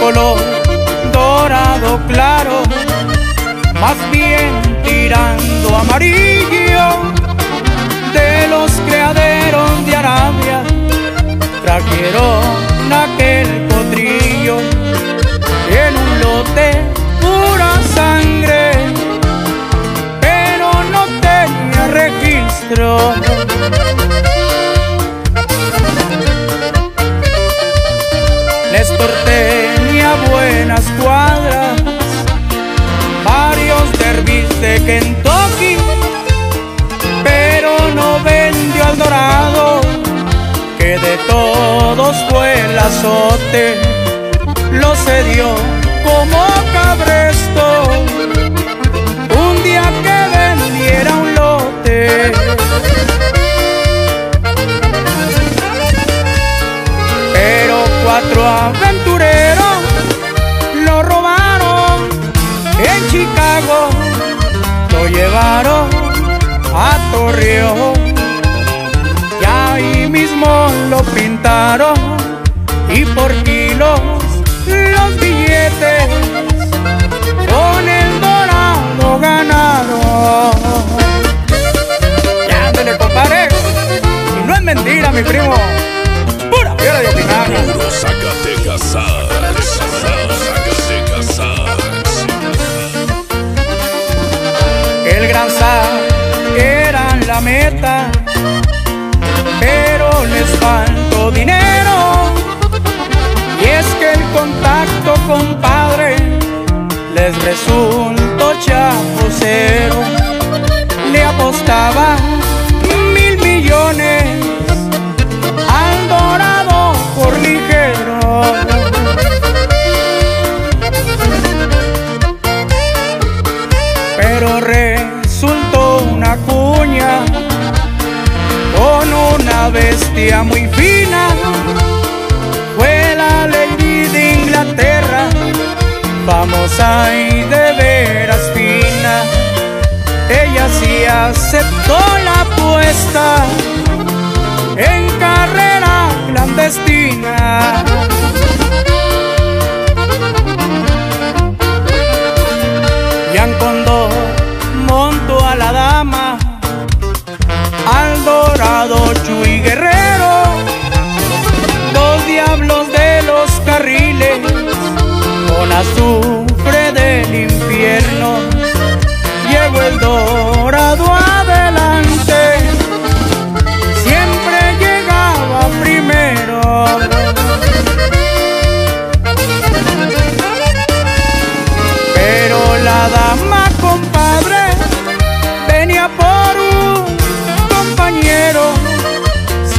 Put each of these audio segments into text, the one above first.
color dorado claro, más bien tirando amarillo de los criaderos de Arabia trajeron aquel potrillo en un lote pura sangre, pero no tenía registro. Néstor buenas cuadras, varios derbis de Kentucky, pero no vendió al dorado, que de todos fue el azote, lo cedió como cabresto, un día que vendiera un lote. Pero cuatro aventureros Chicago, lo llevaron a Torreón. Y ahí mismo lo pintaron. Y por kilos El gran zar era la meta, pero les faltó dinero. Y es que el contacto, compadre, les resultó chapucero. Le apostaba mil millones al dorado por ligero. pero resultó con una bestia muy fina. Fue la lady de Inglaterra, famosa y de veras fina. Ella sí aceptó la apuesta Chuy Guerrero, dos diablos de los carriles, con azufre del infierno, llegó el dorado adelante, siempre llegaba primero. Pero la dama, compadre, venía por un compañero,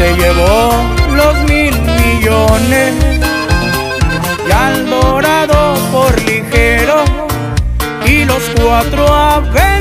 se llevó los mil millones. Y al dorado por ligero y los cuatro aventureros